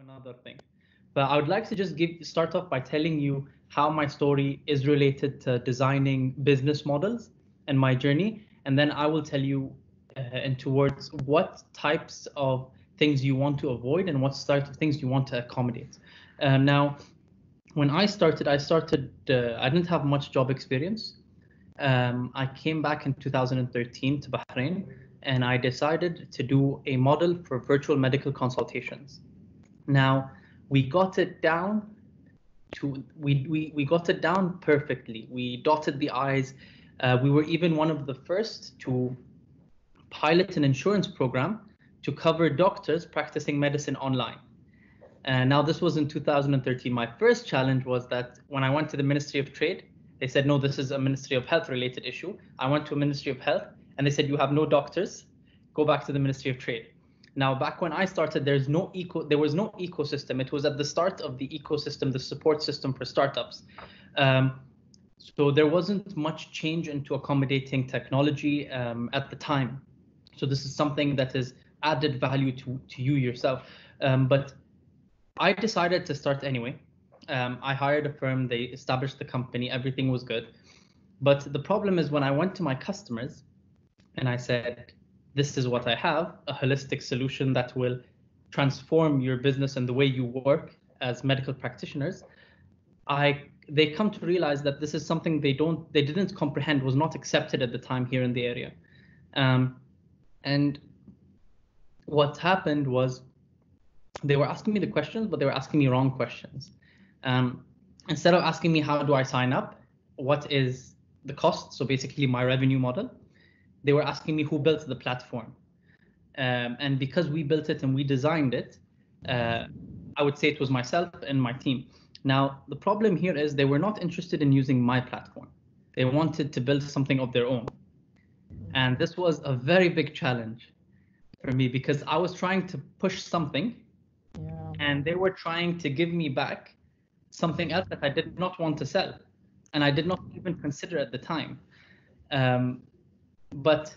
another thing. But I would like to just give start off by telling you how my story is related to designing business models and my journey, and then I will tell you uh, and towards what types of things you want to avoid and what types of things you want to accommodate. Um, now, when I started, I started. Uh, I didn't have much job experience. Um, I came back in 2013 to Bahrain, and I decided to do a model for virtual medical consultations. Now, we got it down to we we we got it down perfectly. We dotted the i's. Uh, we were even one of the first to pilot an insurance program to cover doctors practicing medicine online. And now this was in 2013. My first challenge was that when I went to the Ministry of Trade, they said, no, this is a Ministry of Health related issue. I went to a Ministry of Health and they said, you have no doctors, go back to the Ministry of Trade. Now, back when I started, there's no eco, there was no ecosystem. It was at the start of the ecosystem, the support system for startups. Um, so there wasn't much change into accommodating technology um, at the time. So this is something that is added value to, to you yourself. Um, but I decided to start anyway. Um, I hired a firm, they established the company, everything was good. But the problem is when I went to my customers and I said, this is what I have, a holistic solution that will transform your business and the way you work as medical practitioners, I they come to realize that this is something they don't they didn't comprehend was not accepted at the time here in the area. Um, and what happened was they were asking me the questions, but they were asking me wrong questions. Um, instead of asking me how do I sign up, what is the cost, so basically my revenue model, they were asking me who built the platform. Um, and because we built it and we designed it, uh, I would say it was myself and my team. Now, the problem here is they were not interested in using my platform. They wanted to build something of their own. And this was a very big challenge for me because I was trying to push something yeah. and they were trying to give me back something else that I did not want to sell. And I did not even consider at the time. Um, but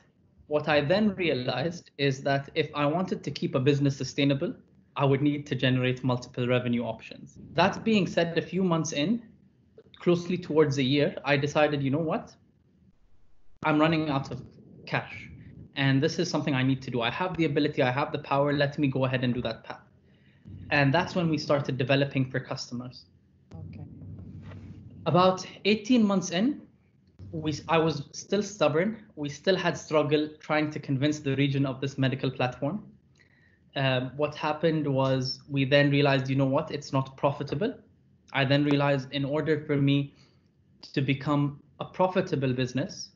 what I then realized is that if I wanted to keep a business sustainable, I would need to generate multiple revenue options. That being said, a few months in, closely towards a year, I decided, you know what? I'm running out of cash. And this is something I need to do. I have the ability, I have the power. Let me go ahead and do that path. And that's when we started developing for customers. Okay. About 18 months in, we I was still stubborn. We still had struggle trying to convince the region of this medical platform. Um, what happened was we then realized, you know what, it's not profitable. I then realized in order for me to become a profitable business,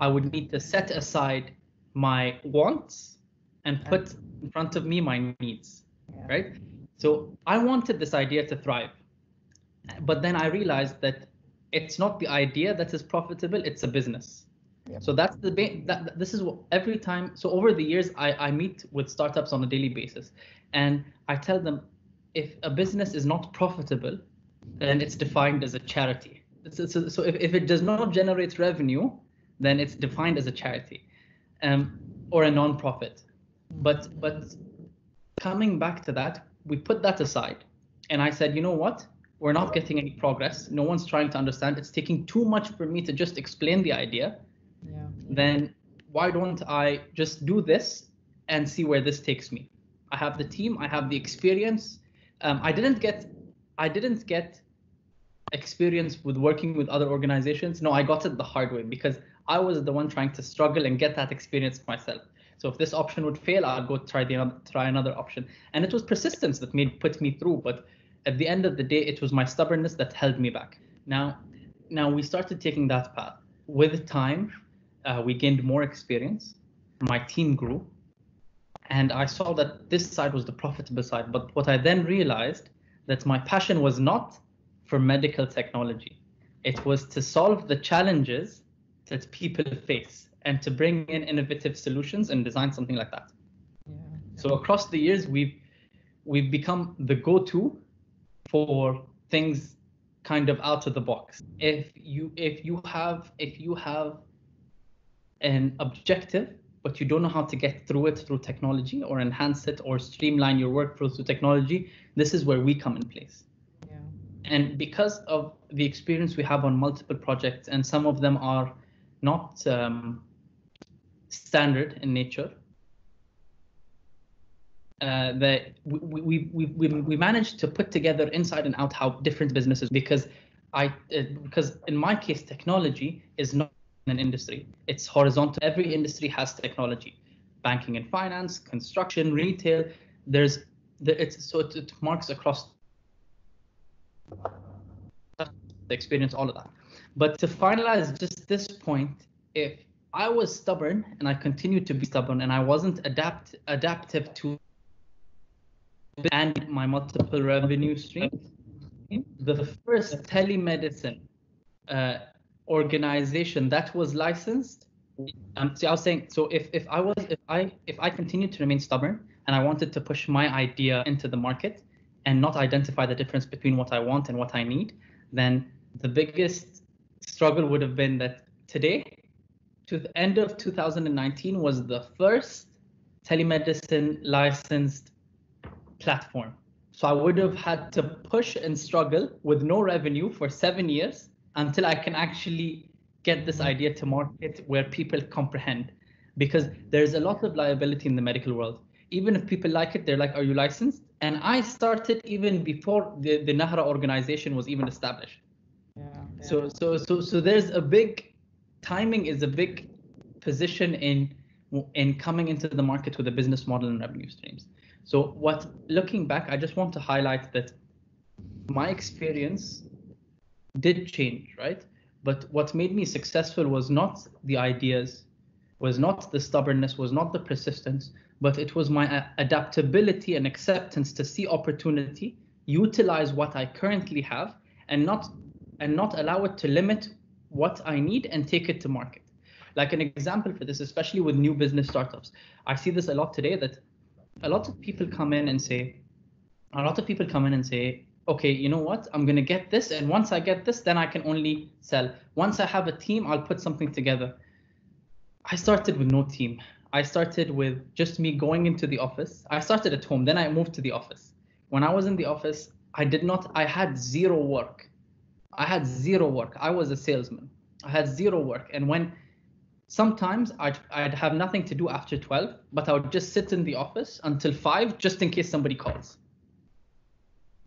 I would need to set aside my wants and put in front of me my needs, yeah. right? So I wanted this idea to thrive. But then I realized that it's not the idea that is profitable it's a business. Yep. so that's the that this is what every time so over the years I, I meet with startups on a daily basis and i tell them if a business is not profitable then it's defined as a charity. So, so, so if, if it does not generate revenue then it's defined as a charity um, or a non-profit. But but coming back to that we put that aside and i said you know what we're not getting any progress. No one's trying to understand. It's taking too much for me to just explain the idea. Yeah. Then why don't I just do this and see where this takes me? I have the team. I have the experience. Um, I didn't get, I didn't get experience with working with other organizations. No, I got it the hard way because I was the one trying to struggle and get that experience myself. So if this option would fail, I'll go try the try another option. And it was persistence that made put me through. But at the end of the day, it was my stubbornness that held me back. Now, now we started taking that path. With time, uh, we gained more experience. My team grew, and I saw that this side was the profitable side. But what I then realized that my passion was not for medical technology. It was to solve the challenges that people face and to bring in innovative solutions and design something like that. Yeah. So across the years, we've we've become the go-to for things kind of out of the box. If you if you have if you have an objective but you don't know how to get through it through technology or enhance it or streamline your workflow through technology, this is where we come in place. Yeah. And because of the experience we have on multiple projects, and some of them are not um, standard in nature, uh, that we, we, we, we, managed to put together inside and out how different businesses because I uh, because in my case technology is not an industry. It's horizontal. Every industry has technology. Banking and finance construction retail. There's the, it's so it, it marks across the experience all of that. But to finalize just this point if I was stubborn and I continued to be stubborn and I wasn't adapt adaptive to and my multiple revenue streams. The first telemedicine uh, organization that was licensed. Um, see, I was saying, so if, if I was if I if I continued to remain stubborn and I wanted to push my idea into the market and not identify the difference between what I want and what I need, then the biggest struggle would have been that today, to the end of 2019, was the first telemedicine licensed platform. So I would have had to push and struggle with no revenue for seven years until I can actually get this idea to market where people comprehend. Because there's a lot of liability in the medical world. Even if people like it, they're like, Are you licensed? And I started even before the, the Nahra organization was even established. Yeah, yeah. So so so so there's a big timing is a big position in in coming into the market with a business model and revenue streams. So what looking back, I just want to highlight that my experience did change, right? But what made me successful was not the ideas, was not the stubbornness, was not the persistence, but it was my adaptability and acceptance to see opportunity, utilize what I currently have, and not and not allow it to limit what I need and take it to market. Like an example for this, especially with new business startups, I see this a lot today that a lot of people come in and say, a lot of people come in and say, okay, you know what? I'm going to get this. And once I get this, then I can only sell. Once I have a team, I'll put something together. I started with no team. I started with just me going into the office. I started at home, then I moved to the office. When I was in the office, I did not, I had zero work. I had zero work. I was a salesman. I had zero work. And when sometimes I'd, I'd have nothing to do after 12, but I would just sit in the office until 5 just in case somebody calls.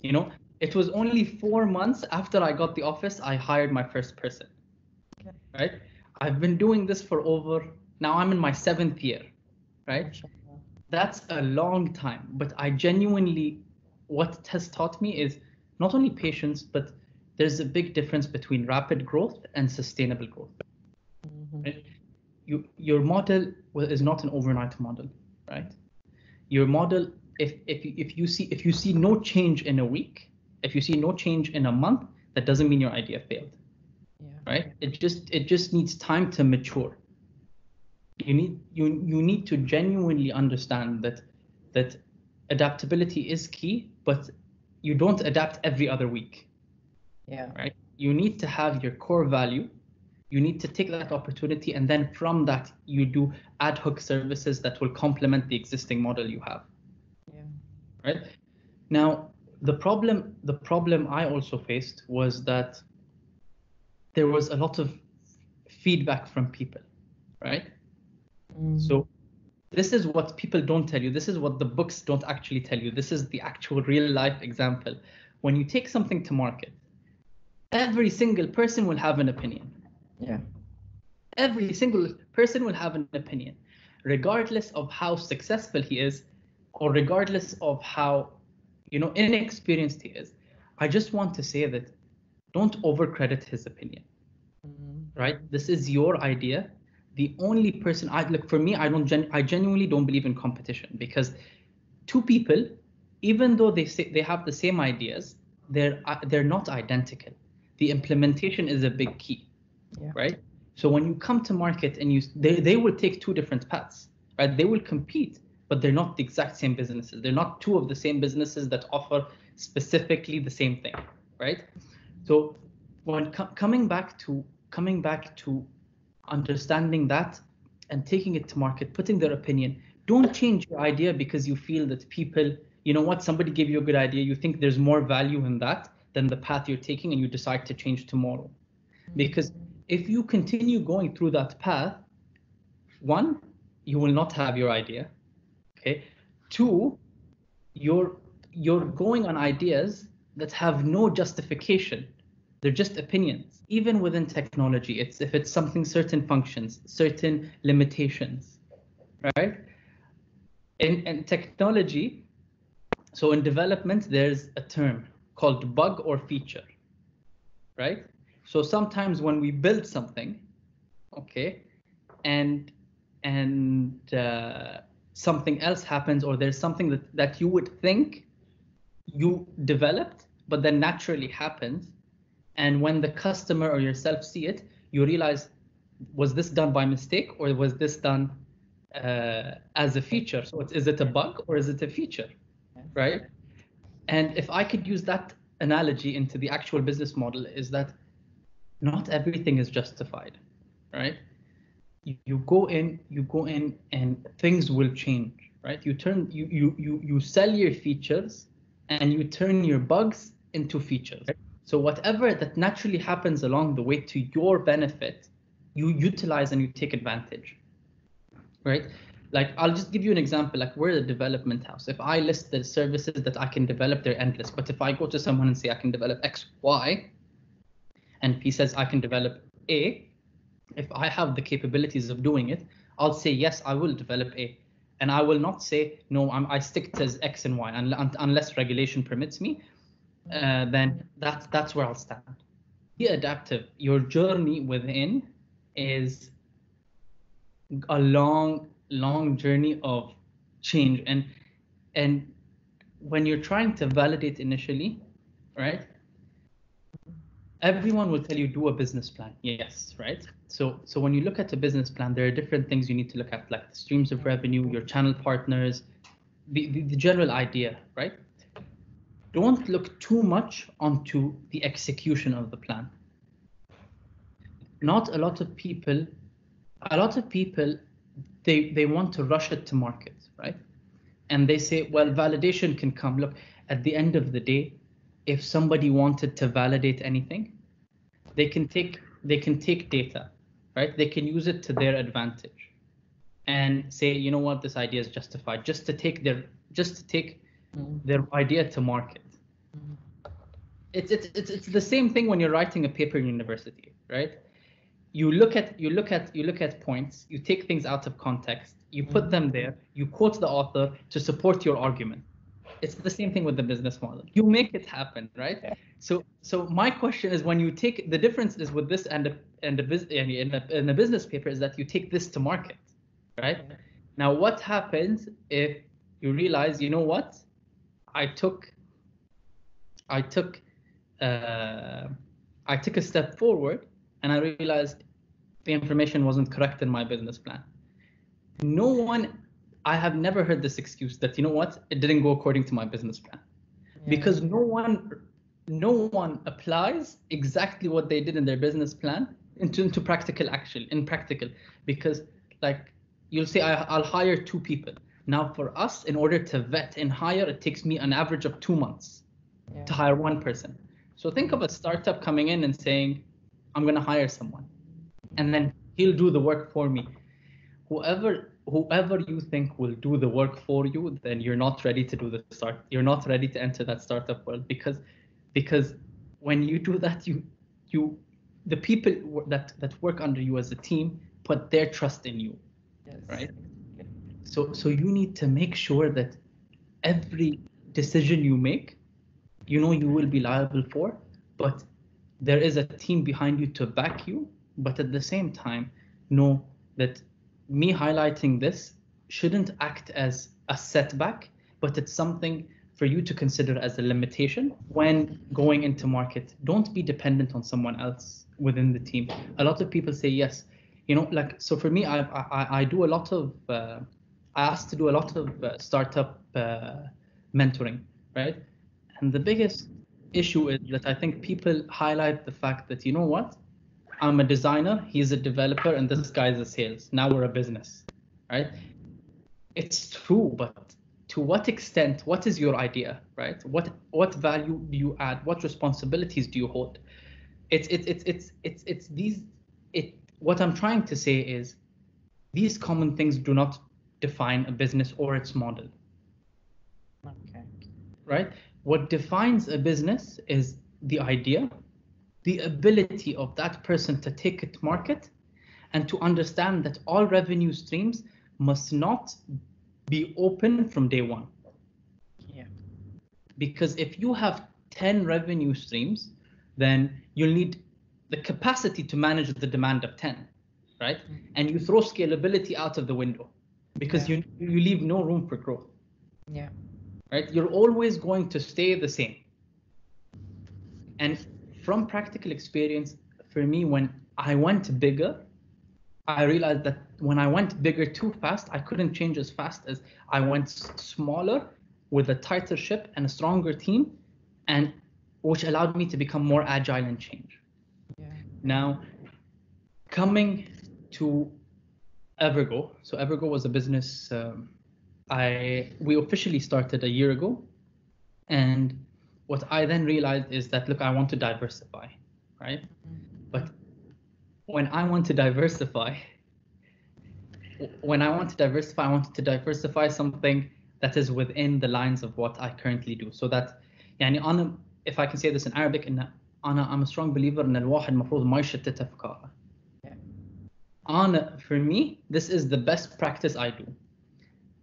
You know, it was only four months after I got the office, I hired my first person. Okay. Right? I've been doing this for over, now I'm in my seventh year, right? That's a long time, but I genuinely, what it has taught me is not only patience, but there's a big difference between rapid growth and sustainable growth. You, your model is not an overnight model, right? Your model, if if if you see if you see no change in a week, if you see no change in a month, that doesn't mean your idea failed, yeah. right? It just it just needs time to mature. You need you you need to genuinely understand that that adaptability is key, but you don't adapt every other week. Yeah. Right. You need to have your core value you need to take that opportunity and then from that you do ad hoc services that will complement the existing model you have. Yeah. right? Now the problem the problem i also faced was that there was a lot of feedback from people right? Mm. so this is what people don't tell you. This is what the books don't actually tell you. This is the actual real life example. When you take something to market every single person will have an opinion yeah. Every single person will have an opinion, regardless of how successful he is, or regardless of how, you know, inexperienced he is. I just want to say that don't overcredit his opinion. Mm-hmm. Right? This is your idea. The only person I look for me, I don't gen, I genuinely don't believe in competition because two people, even though they say they have the same ideas, they're they're not identical. The implementation is a big key yeah. right? So when you come to market and you they, they will take two different paths, right? They will compete, but they're not the exact same businesses. They're not two of the same businesses that offer specifically the same thing, right? So when co- coming back to coming back to understanding that and taking it to market, putting their opinion. Don't change your idea because you feel that people, you know what, somebody gave you a good idea. You think there's more value in that than the path you're taking, and you decide to change tomorrow. Mm-hmm. Because if you continue going through that path, one, you will not have your idea. Okay. Two, you're you're going on ideas that have no justification. They're just opinions. Even within technology, it's if it's something certain functions, certain limitations, right? In, in technology, so in development, there's a term called bug or feature, right? So sometimes when we build something, okay, and and uh, something else happens, or there's something that, that you would think you developed, but then naturally happens, and when the customer or yourself see it, you realize, was this done by mistake or was this done uh, as a feature? So is it a bug or is it a feature, right? And if I could use that analogy into the actual business model, is that not everything is justified, right? You, you go in, you go in, and things will change, right? You turn, you you you you sell your features, and you turn your bugs into features. So whatever that naturally happens along the way to your benefit, you utilize and you take advantage, right? Like I'll just give you an example. Like we're a development house. If I list the services that I can develop, they're endless. But if I go to someone and say I can develop X, Y, and he says I can develop A, if I have the capabilities of doing it, I'll say yes, I will develop A, and I will not say no. I'm, I stick to X and Y unless regulation permits me uh, then that's that's where I'll stand. Be adaptive. Your journey within is a long, long journey of change, and and when you're trying to validate initially, right? Everyone will tell you do a business plan. Yes, right. So so when you look at a business plan, there are different things you need to look at, like the streams of revenue, your channel partners, the, the, the general idea, right? don't look too much onto the execution of the plan. Not a lot of people, a lot of people, they, they want to rush it to market, right? And they say, well, validation can come. Look, at the end of the day, if somebody wanted to validate anything, they can take they can take data, right? They can use it to their advantage and say, you know what, this idea is justified just to take their just to take mm-hmm. their idea to market. Mm-hmm. It's, it's it's it's the same thing when you're writing a paper in university, right? You look at you look at you look at points, you take things out of context, you put mm-hmm. them there, you quote the author to support your argument. It's the same thing with the business model. You make it happen, right? Yeah. So so my question is when you take the difference is with this and a, and a, in a, in a business paper is that you take this to market, right? Now what happens if you realize, you know what? I took I took uh, I took a step forward and I realized the information wasn't correct in my business plan. No one, I have never heard this excuse that you know what, it didn't go according to my business plan, yeah. because no one, no one applies exactly what they did in their business plan into into practical action in practical because like you'll say I, I'll hire two people. Now for us, in order to vet and hire, it takes me an average of two months yeah. to hire one person. So think of a startup coming in and saying, I'm going to hire someone, and then he'll do the work for me. Whoever whoever you think will do the work for you, then you're not ready to do the start. You're not ready to enter that startup world because because when you do that, you you the people that that work under you as a team put their trust in you, yes. right? So so you need to make sure that every decision you make you know you will be liable for, but there is a team behind you to back you. But at the same time, know that me highlighting this shouldn't act as a setback, but it's something for you to consider as a limitation when going into market. Don't be dependent on someone else within the team. A lot of people say yes, you know, like so. For me, I I, I do a lot of uh, I asked to do a lot of uh, startup uh, mentoring, right? And the biggest issue is that I think people highlight the fact that, you know what? I'm a designer, he's a developer, and this guy's a sales. Now we're a business, right? It's true, but to what extent? What is your idea, right? What what value do you add? What responsibilities do you hold? It's it's it's it's it's it's these. It what I'm trying to say is, these common things do not define a business or its model. Okay. Right? What defines a business is the idea, the ability of that person to take it market and to understand that all revenue streams must not be open from day one. Yeah. Because if you have 10 revenue streams, then you'll need the capacity to manage the demand of 10, right? Mm-hmm. And you throw scalability out of the window because Yeah. you you leave no room for growth, Yeah. right? You're always going to stay the same. And from practical experience, for me, when I went bigger, I realized that when I went bigger too fast, I couldn't change as fast as I went smaller with a tighter ship and a stronger team, and which allowed me to become more agile and change. Yeah. Now, coming to Evergo, so Evergo was a business um, I we officially started a year ago, and what I then realized is that look, I want to diversify, right? But when I want to diversify, when I want to diversify, I wanted to diversify something that is within the lines of what I currently do. So that, يعني أنا, if I can say this in Arabic, إن أنا I'm a strong believer إن الواحد المفروض ما يشتت أفكاره. Yeah. أنا, for me, this is the best practice I do.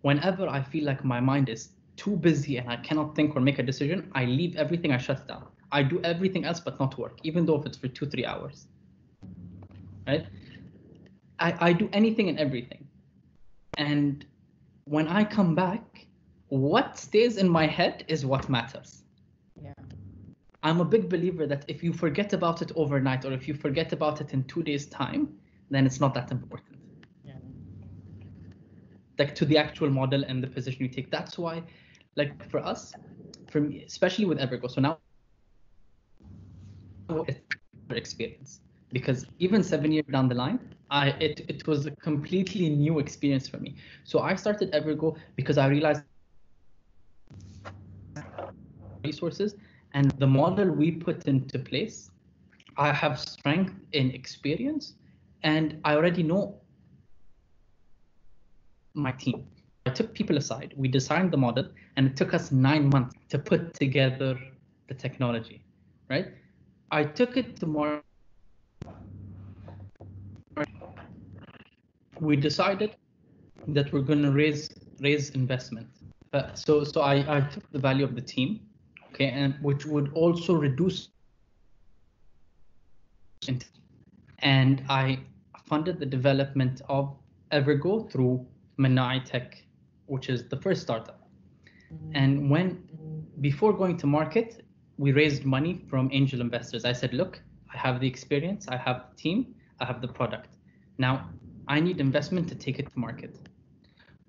Whenever I feel like my mind is too busy and I cannot think or make a decision, I leave everything, I shut down. I do everything else but not work, even though if it's for two, three hours. Right? I, I do anything and everything. And when I come back, what stays in my head is what matters. Yeah. I'm a big believer that if you forget about it overnight or if you forget about it in two days' time, then it's not that important. Yeah. Like to the actual model and the position you take. That's why, like for us, for me, especially with Evergo, so now oh. it's our experience. Because even seven years down the line, I it, it was a completely new experience for me. So I started Evergo because I realized resources and the model we put into place i have strength in experience and i already know my team i took people aside. We designed the model and it took us nine months to put together the technology right? I took it to more we decided that we're going to raise raise investment. Uh, so so I, I took the value of the team okay and which would also reduce and i funded the development of evergo through MannaiTech which is the first startup. Mm-hmm. And when before going to market we raised money from angel investors. I said look i have the experience i have the team i have the product. Now i need investment to take it to market.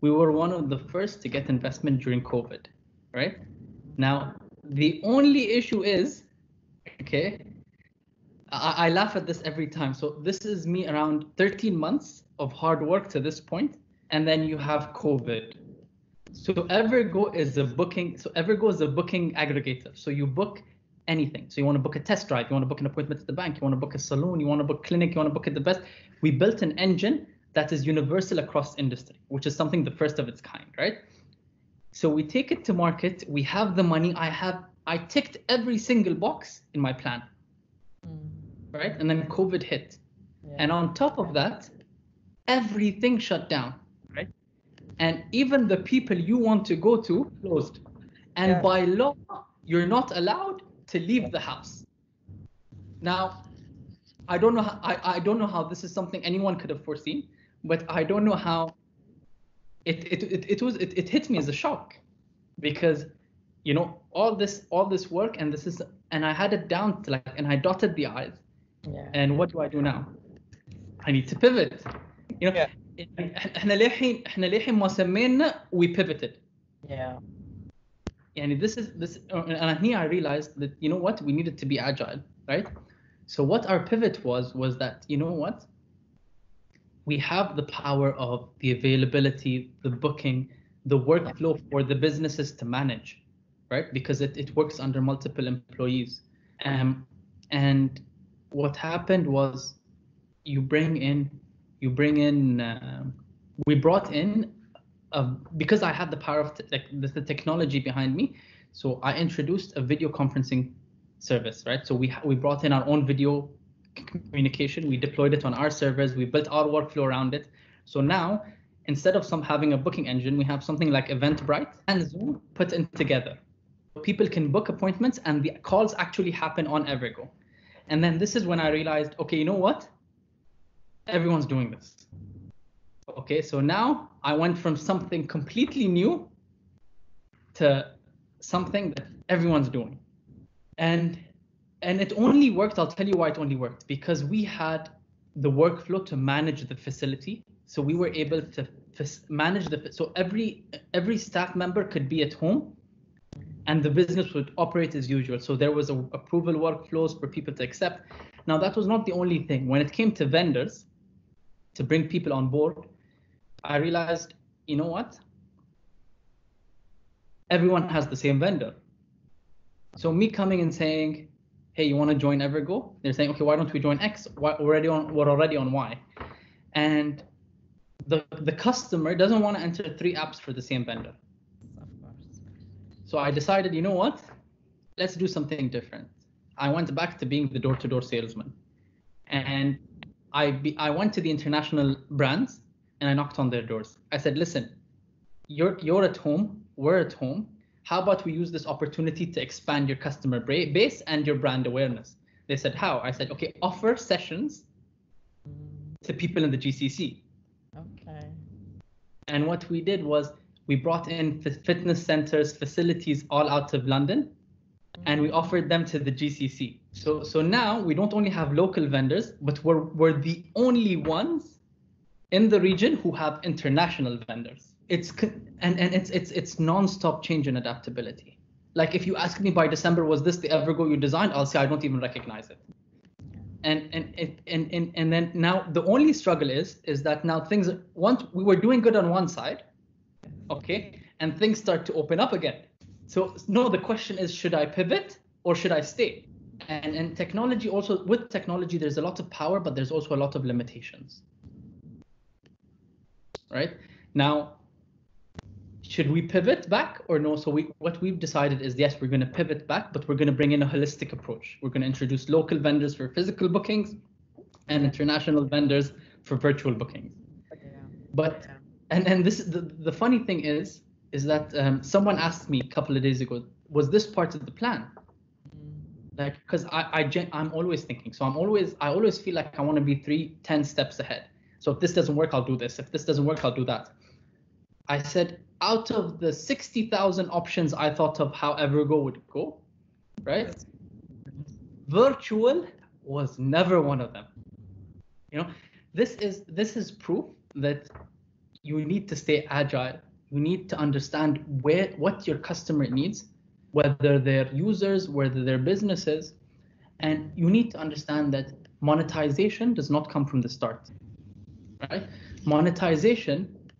We were one of the first to get investment during covid right? Now the only issue is okay I, I laugh at this every time. So this is me around 13 months of hard work to this point and then you have covid so evergo is a booking so evergo is a booking aggregator. So you book anything. So you want to book a test drive you want to book an appointment at the bank you want to book a saloon you want to book a clinic you want to book at the best. We built an engine that is universal across industry which is something the first of its kind right? So we take it to market we have the money i have i ticked every single box in my plan hmm. right? And then covid hit. Yeah. and on top of that everything shut down and even the people you want to go to closed and Yeah. by law you're not allowed to leave the house now i don't know how, I, I don't know how this is something anyone could have foreseen but i don't know how it it, it, it was it, it hit me as a shock because you know all this all this work and this is and i had it down to like and i dotted the i's yeah. and what do I do now? I need to pivot. You know, احنا للحين احنا للحين ما سمينا we pivoted. yeah. يعني this is this and here I realized that you know what we needed to be agile, right? So what our pivot was was that you know what? We have the power of the availability, the booking, the workflow for the businesses to manage, right? Because it, it works under multiple employees. Um, and what happened was you bring in, you bring in, uh, we brought in, uh, because I had the power of like the, the technology behind me. So I introduced a video conferencing service, right? So we we brought in our own video communication. We deployed it on our servers. We built our workflow around it. So now instead of some having a booking engine, we have something like Eventbrite and Zoom put in together. People can book appointments and the calls actually happen on Evergo. And then this is when I realized, okay, you know what? Everyone's doing this. Okay, so now I went from something completely new to something that everyone's doing. And and it only worked, I'll tell you why it only worked, because we had the workflow to manage the facility. So we were able to manage the so every every staff member could be at home and the business would operate as usual. So there was a, approval workflows for people to accept. Now that was not the only thing. When it came to vendors, to bring people on board, I realized, you know what? Everyone has the same vendor. So me coming and saying, hey, you want to join Evergo? They're saying, okay, why don't we join X? Why, already on, we're already on Y. And the, the customer doesn't want to enter three apps for the same vendor. So I decided, you know what? Let's do something different. I went back to being the door-to-door salesman. And I, be, I went to the international brands and I knocked on their doors. I said, listen, you're, you're at home, we're at home. How about we use this opportunity to expand your customer base and your brand awareness? They said, how? I said, okay, offer sessions to people in the GCC. Okay. And what we did was we brought in fitness centers, facilities all out of London, and we offered them to the GCC. So so now we don't only have local vendors, but we're we're the only ones in the region who have international vendors. It's and and it's it's it's non-stop change and adaptability. Like if you ask me by December, was this the Evergo you designed? I'll say I don't even recognize it and and and and and then now the only struggle is is that now things once we were doing good on one side okay and things start to open up again so no the question is should i pivot or should i stay and and technology also with technology there's a lot of power but there's also a lot of limitations right now should we pivot back or no? So we what we've decided is yes, we're going to pivot back, but we're going to bring in a holistic approach. We're going to introduce local vendors for physical bookings and international vendors for virtual bookings. But and and this the, the funny thing is is that um, someone asked me a couple of days ago, was this part of the plan? Like because I I I'm always thinking, so I'm always I always feel like I want to be three ten steps ahead. So if this doesn't work, I'll do this. If this doesn't work, I'll do that. I said out of the 60,000 options I thought of how Evergo would go, right? Virtual was never one of them. You know, this is this is proof that you need to stay agile. You need to understand where what your customer needs, whether they're users, whether they're businesses, and you need to understand that monetization does not come from the start. Right? Monetization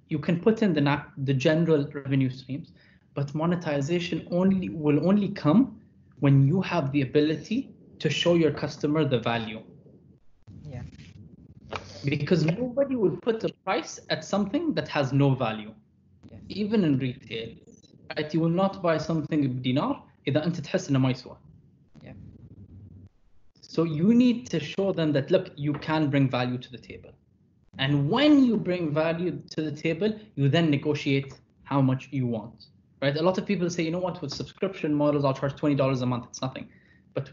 you can put in the the general revenue streams, but monetization only will only come when you have the ability to show your customer the value. Yeah. Because nobody will put a price at something that has no value. Yeah. Even in retail Right? You will not buy something بدينار إذا أنت تحس إنه ما يسوى. Yeah. So you need to show them that look, you can bring value to the table. And when you bring value to the table, you then negotiate how much you want. Right? A lot of people say, you know what, with subscription models, I'll charge $20 a month. It's nothing. But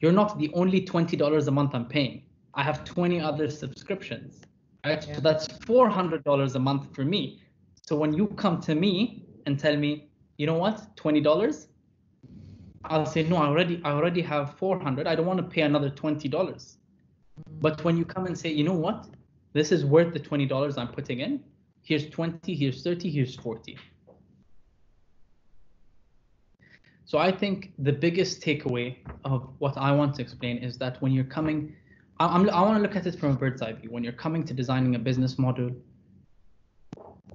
you're not the only $20 a month I'm paying. I have 20 other subscriptions. Right? Yeah. So that's $400 a month for me. So when you come to me and tell me, you know what, $20, I'll say, no, I already I already have 400. I don't want to pay another $20. But when you come and say, you know what, this is worth the $20 I'm putting in. Here's 20, here's 30, here's 40. So I think the biggest takeaway of what I want to explain is that when you're coming, I, I'm, I want to look at it from a bird's eye view. When you're coming to designing a business model,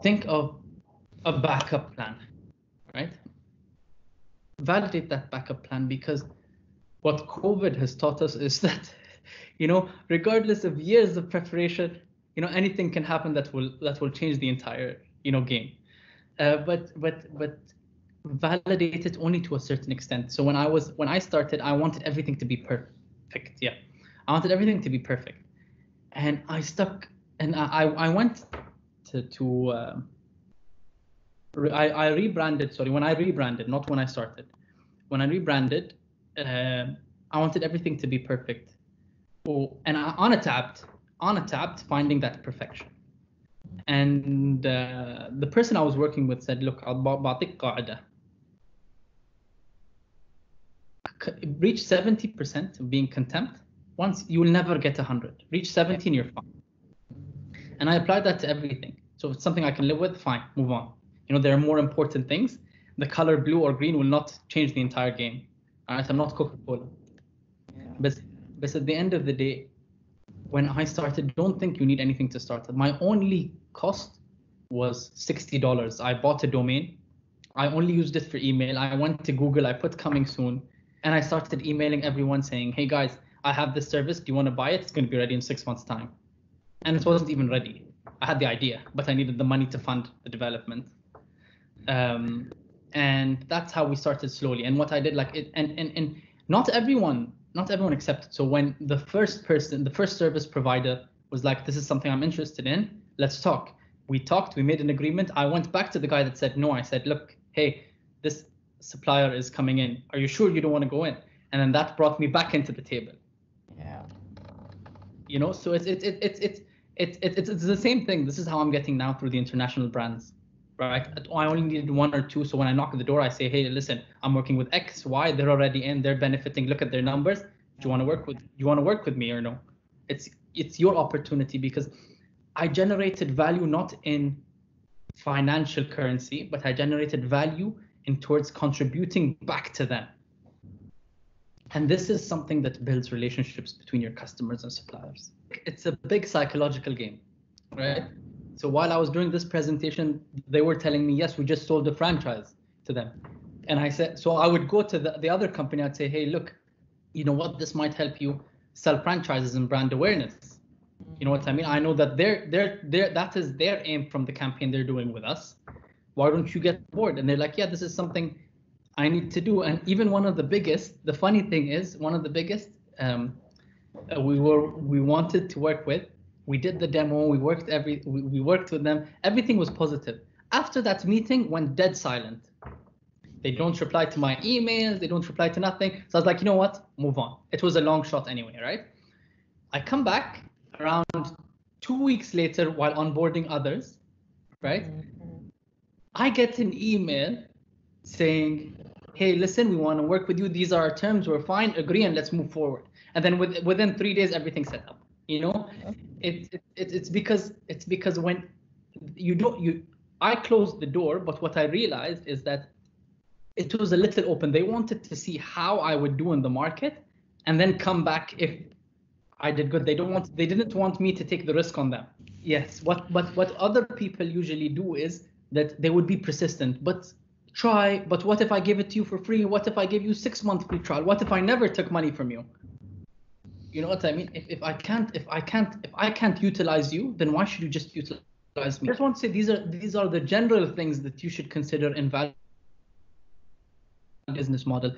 think of a backup plan, right? Validate that backup plan because what COVID has taught us is that, you know, regardless of years of preparation, you know, anything can happen that will that will change the entire, you know, game. Uh, but but but validate it only to a certain extent. So when I was when I started, I wanted everything to be perfect. Yeah, I wanted everything to be perfect, and I stuck. And I I went to to. Uh, I, I rebranded. Sorry, when I rebranded, not when I started. When I rebranded, uh, I wanted everything to be perfect. Oh, and I, on a tapped, on a tapped, finding that perfection. And uh, the person I was working with said, "Look, I'll بعطيك قاعدة reach 70% of being contempt once you will never get 100 reach 17 you're fine and i applied that to everything so if it's something i can live with fine move on you know there are more important things the color blue or green will not change the entire game all right i'm not coca-cola yeah. but but at the end of the day when i started don't think you need anything to start my only cost was $60 i bought a domain i only used it for email i went to google i put coming soon and I started emailing everyone saying, "Hey guys, I have this service. Do you want to buy it? It's going to be ready in six months' time." And it wasn't even ready. I had the idea, but I needed the money to fund the development. Um, and that's how we started slowly. And what I did, like it, and and and not everyone, not everyone accepted. So when the first person, the first service provider was like, "This is something I'm interested in. Let's talk." We talked. We made an agreement. I went back to the guy that said no. I said, "Look, hey, this supplier is coming in. Are you sure you don't want to go in? And then that brought me back into the table. Yeah. You know, so it's it's it's it's it's it's it's, it's the same thing. This is how I'm getting now through the international brands, right? I only needed one or two. So when I knock at the door, I say, hey, listen, I'm working with X, Y. They're already in. They're benefiting. Look at their numbers. Do you want to work with? Do You want to work with me or no? It's it's your opportunity because I generated value not in financial currency, but I generated value and towards contributing back to them. And this is something that builds relationships between your customers and suppliers. It's a big psychological game, right? So while I was doing this presentation, they were telling me, yes, we just sold the franchise to them. And I said, so I would go to the, the other company, I'd say, hey, look, you know what, this might help you sell franchises and brand awareness. You know what I mean? I know that they're, they're, they're, that is their aim from the campaign they're doing with us why don't you get board? And they're like, yeah, this is something I need to do. And even one of the biggest, the funny thing is, one of the biggest um, uh, we were we wanted to work with. We did the demo. We worked every we, we worked with them. Everything was positive. After that meeting, went dead silent. They don't reply to my emails. They don't reply to nothing. So I was like, you know what? Move on. It was a long shot anyway, right? I come back around two weeks later while onboarding others, right? Mm-hmm. I get an email saying, hey, listen, we want to work with you. These are our terms. We're fine. Agree and let's move forward. And then with, within three days, everything's set up. You know, it, it, it, it's because it's because when you don't you I closed the door, but what I realized is that it was a little open. They wanted to see how I would do in the market and then come back if I did good. They don't want they didn't want me to take the risk on them. Yes, what but what other people usually do is that they would be persistent. But try, but what if I give it to you for free? What if I give you six month free trial? What if I never took money from you? You know what I mean? If, if I can't, if I can't, if I can't utilize you, then why should you just utilize me? I just want to say these are these are the general things that you should consider in value business model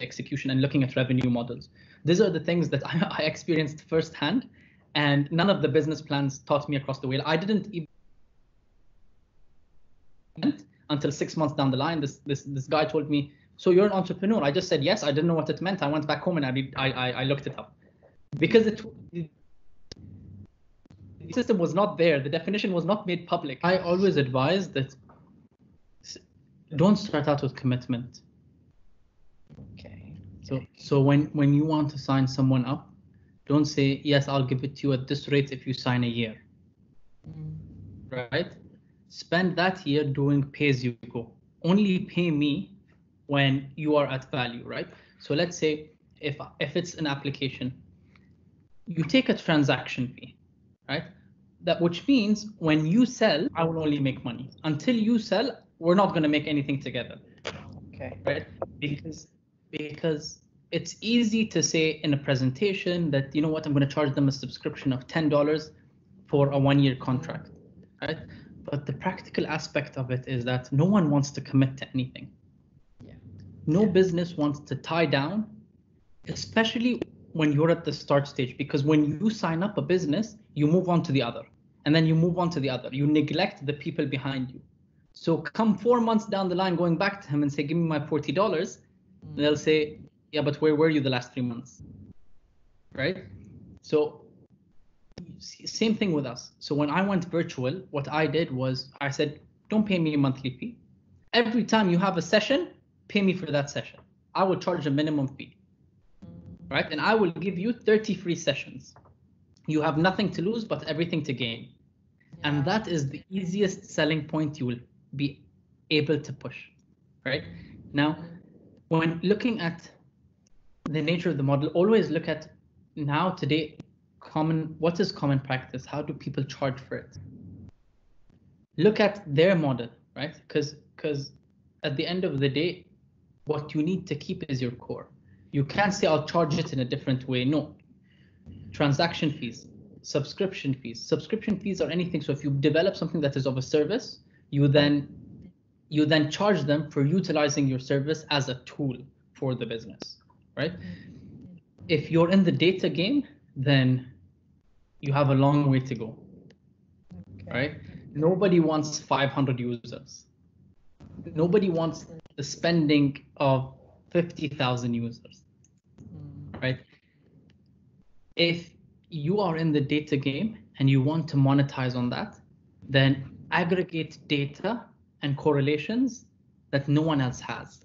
execution and looking at revenue models. These are the things that I, I experienced firsthand, and none of the business plans taught me across the way. I didn't even until six months down the line, this this this guy told me, "So you're an entrepreneur?" I just said yes. I didn't know what it meant. I went back home and I I, I I looked it up because it the system was not there. The definition was not made public. I always advise that don't start out with commitment. Okay. So so when when you want to sign someone up, don't say yes. I'll give it to you at this rate if you sign a year. Mm. Right spend that year doing pay as you go. Only pay me when you are at value, right? So let's say if if it's an application, you take a transaction fee, right? That which means when you sell, I will only make money. Until you sell, we're not going to make anything together. Okay. Right? Because because it's easy to say in a presentation that you know what I'm going to charge them a subscription of ten dollars for a one year contract, right? But the practical aspect of it is that no one wants to commit to anything. Yeah. No business wants to tie down, especially when you're at the start stage, because when you sign up a business, you move on to the other, and then you move on to the other. You neglect the people behind you. So come four months down the line, going back to him and say, "Give me my forty dollars," mm. they'll say, "Yeah, but where were you the last three months?" Right? So same thing with us. So when I went virtual, what I did was I said, don't pay me a monthly fee. Every time you have a session, pay me for that session. I will charge a minimum fee. Right? And I will give you 30 free sessions. You have nothing to lose but everything to gain. And that is the easiest selling point you will be able to push. Right? Now, when looking at the nature of the model, always look at now today common what is common practice how do people charge for it look at their model right because because at the end of the day what you need to keep is your core you can't say i'll charge it in a different way. No. Transaction fees subscription fees. Subscription fees or anything. So if you develop something that is of a service you then you then charge them for utilizing your service as a tool for the business right? If you're in the data game then you have a long way to go Okay. right? Nobody wants 500 users. Nobody wants the spending of 50,000 users right? If you are in the data game and you want to monetize on that then aggregate data and correlations that no one else has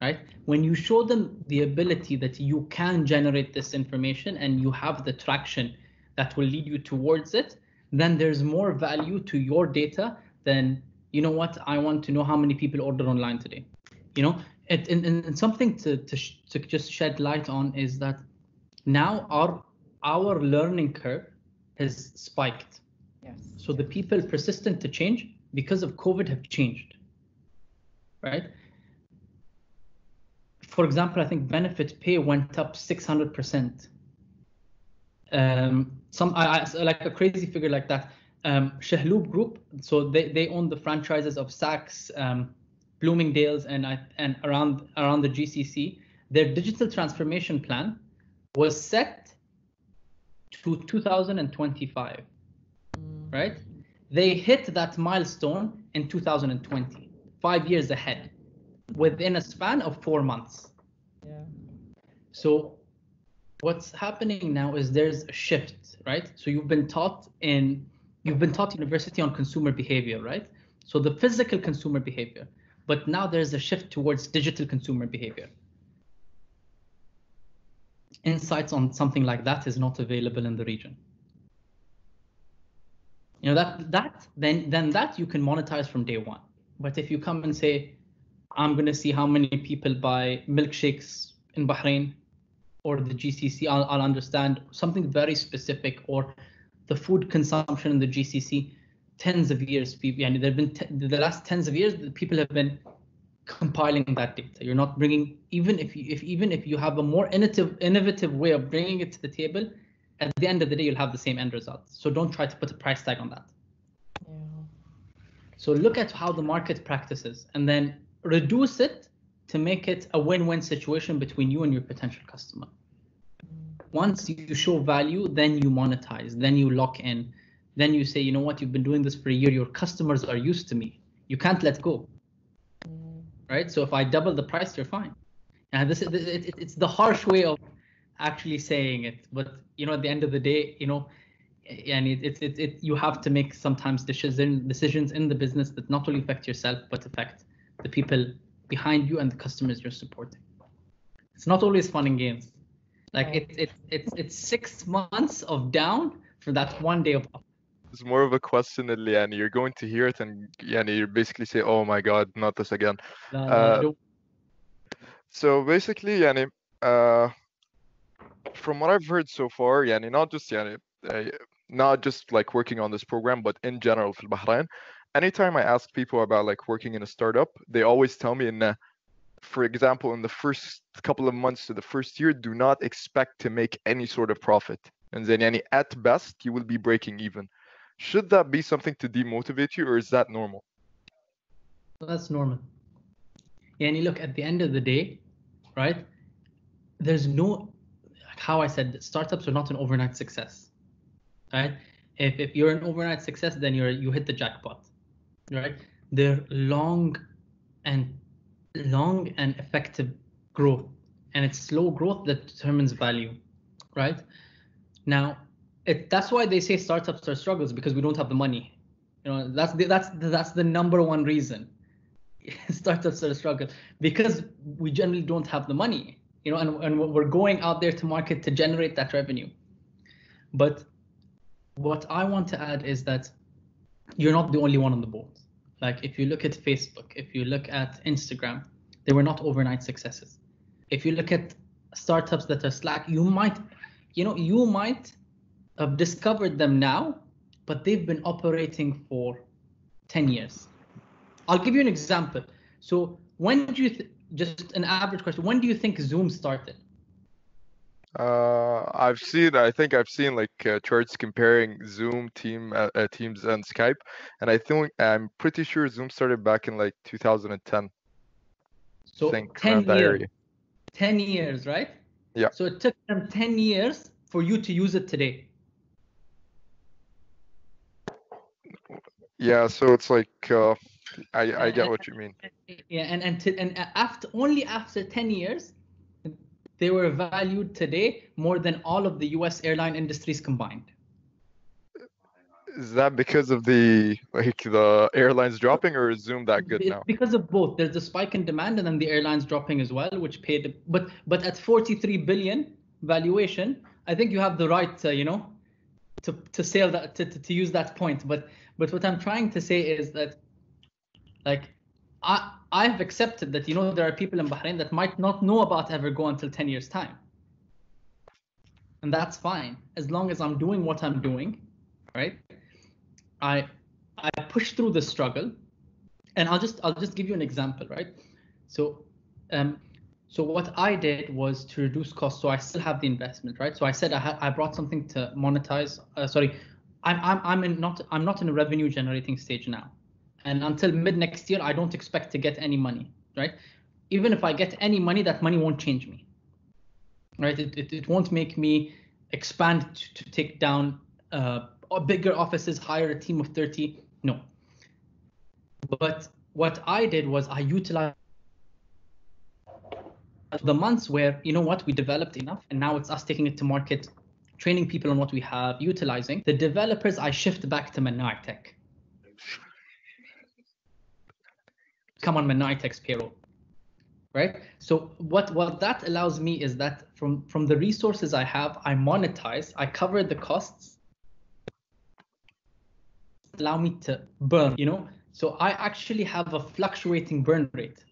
right? When you show them the ability that you can generate this information and you have the traction that will lead you towards it then there's more value to your data than you know what? I want to know how many people order online today. You know it, and, and something to to, sh- to just shed light on is that now our our learning curve has spiked Yes. so the people persistent to change because of COVID have changed, right? For example, I think BenefitPay went up 600%. Um, some I, I, like a crazy figure like that. Um, Chalhoub Group, so they, they own the franchises of Saks, um, Bloomingdale's, and I, and around around the GCC. Their digital transformation plan was set to 2025 Mm, right? They hit that milestone in 2020, five years ahead, within a span of four months. Yeah. So, what's happening now is there's a shift, right? So you've been taught in you've been taught university on consumer behavior, right? So the physical consumer behavior, but now there's a shift towards digital consumer behavior. Insights on something like that is not available in the region. You know that that then then that you can monetize from day one. But if you come and say, I'm gonna see how many people buy milkshakes in Bahrain or the GCC, I'll, I'll understand something very specific or the food consumption in the GCC. Tens of years, people, and there've been te- the last tens of years, people have been compiling that data. You're not bringing even if you, if even if you have a more innovative innovative way of bringing it to the table, at the end of the day, you'll have the same end result. So don't try to put a price tag on that. Yeah. So look at how the market practices and then reduce it to make it a win-win situation between you and your potential customer. Mm, Once you show value, then you monetize, then you lock in, then you say, you know what, you've been doing this for a year, your customers are used to me. You can't let go, mm, right? So if I double the price, you're fine. And this is it, it, it's the harsh way of actually saying it, but you know, at the end of the day, you know, and it's it, it, it you have to make sometimes decision decisions in the business that not only affect yourself but affect the people behind you and the customers you're supporting. It's not always fun and games. Like it's it's it's it's six months of down for that one day of up. It's more of a question that Yani, you're going to hear it and Yani, you basically say, "Oh my God, not this again." Uh, Uh, don't- So basically, yani, uh, from what I've heard so far, yani, not just yani, uh, not just like working on this program, but in general for Bahrain, anytime I ask people about like working in a startup, they always tell me in, uh, for example, in the first couple of months to the first year, do not expect to make any sort of profit. And then yani, at best, you will be breaking even. Should that be something to demotivate you, or is that normal? That's normal. Yeah, and you look at the end of the day, right? There's no, how I said, startups are not an overnight success, right? If, if you're an overnight success, then you're you hit the jackpot, right? They're long and long and effective growth, and it's slow growth that determines value, right? Now, it, that's why they say startups are struggles because we don't have the money. You know, that's the, that's the, that's the number one reason startups are a struggle because we generally don't have the money. You know, and, and we're going out there to market to generate that revenue. But what I want to add is that you're not the only one on the board. Like if you look at Facebook, if you look at Instagram, they were not overnight successes. If you look at startups that are Slack, you might, you know, you might have discovered them now, but they've been operating for 10 years. I'll give you an example. So when do you, th- just an average question, when do you think Zoom started? Uh, I've seen. I think I've seen like uh, charts comparing Zoom, Team, uh, uh, Teams, and Skype, and I think I'm pretty sure Zoom started back in like 2010. So think 10 years. 10 years, right? Yeah. So it took them 10 years for you to use it today. Yeah, so it's like uh, I I get what you mean. Yeah, and and to, and after only after 10 years, they were valued today more than all of the U.S. airline industries combined. Is that because of the like the airlines dropping, or is Zoom that good It's now? Because of both, there's a spike in demand and then the airlines dropping as well, which paid. But but at 43 billion valuation, I think you have the right, uh, you know, to to sell that to, to, to use that point. But but what I'm trying to say is that, like, I I've accepted that you know there are people in Bahrain that might not know about Evergo until 10 years time, and that's fine as long as I'm doing what I'm doing, right? I I push through the struggle, and I'll just I'll just give you an example, right? So, um, so what I did was to reduce costs, so I still have the investment, right? So I said I ha- I brought something to monetize. Uh, sorry, I'm I'm I'm in not I'm not in a revenue generating stage now, and until mid next year I don't expect to get any money, right? Even if I get any money, that money won't change me, right? It it, it won't make me expand to, to take down uh, bigger offices, hire a team of 30. No. But what I did was I utilized the months where, you know what, we developed enough and now it's us taking it to market, training people on what we have, utilizing. The developers, I shift back to MannaiTech. Come on MannaiTech's payroll. Right. So what what that allows me is that from from the resources I have, I monetize, I cover the costs allow me to burn, you know? So I actually have a fluctuating burn rate.